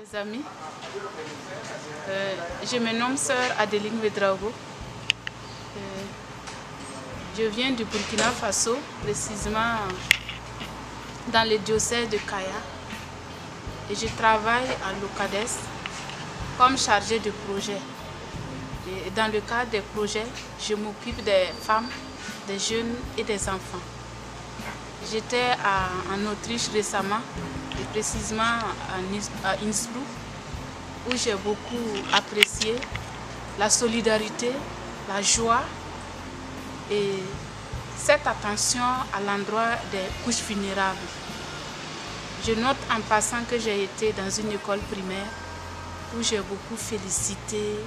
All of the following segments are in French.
les amis. Euh, je me nomme Sœur Adeline Vedrago. Euh, je viens du Burkina Faso, précisément dans le diocèse de Kaya. Et je travaille à l'OCADES comme chargée de projet. Et dans le cadre des projets, je m'occupe des femmes, des jeunes et des enfants. J'étais en Autriche récemment, et précisément à Innsbruck, où j'ai beaucoup apprécié la solidarité, la joie et cette attention à l'endroit des couches vulnérables. Je note en passant que j'ai été dans une école primaire où j'ai beaucoup félicité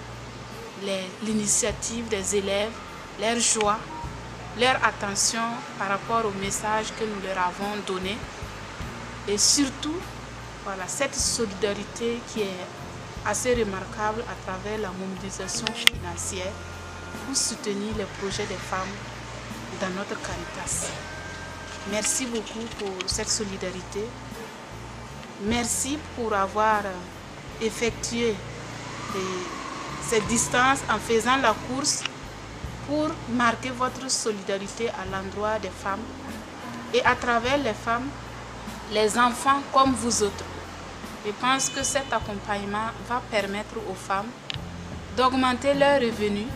l'initiative des élèves, leur joie, leur attention par rapport au message que nous leur avons donné et surtout voilà, cette solidarité qui est assez remarquable à travers la mobilisation financière pour soutenir les projets des femmes dans notre Caritas. Merci beaucoup pour cette solidarité. Merci pour avoir effectué cette distance en faisant la course pour marquer votre solidarité à l'endroit des femmes et à travers les femmes, les enfants comme vous autres. Je pense que cet accompagnement va permettre aux femmes d'augmenter leurs revenus,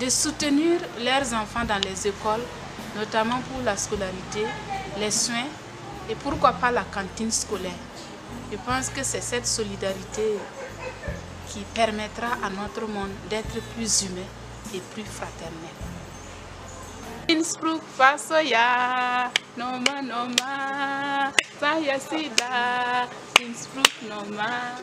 de soutenir leurs enfants dans les écoles, notamment pour la scolarité, les soins et pourquoi pas la cantine scolaire. Je pense que c'est cette solidarité qui permettra à notre monde d'être plus humain et plus fraternel. Innsbruck fasoya noma noma saya sida Innsbruck noma